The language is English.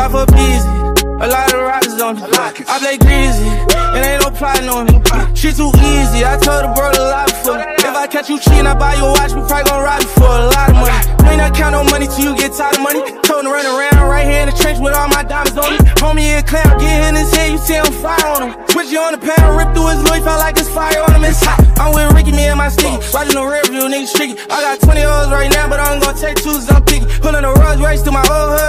Life up easy. A lot of rocks on me. I play greasy, and ain't no plotting on me. She too easy, I told the bro to lie for me. If I catch you cheating, I buy you a watch, we probably gon' rob you for a lot of money. Ain't not count no money till you get tired of money. Told him to run around right here in the trench with all my diamonds on me. Homie in clown, get in his head, you see him fire on him. Switch you on the pound, rip through his Louis, felt like it's fire on him. It's hot. I'm with Ricky, me and my sticky. Watching the rear view, niggas tricky. I got 20 O's right now, but I'm gon' take twos 'cause I'm picky. Pullin' the road race to my old hood.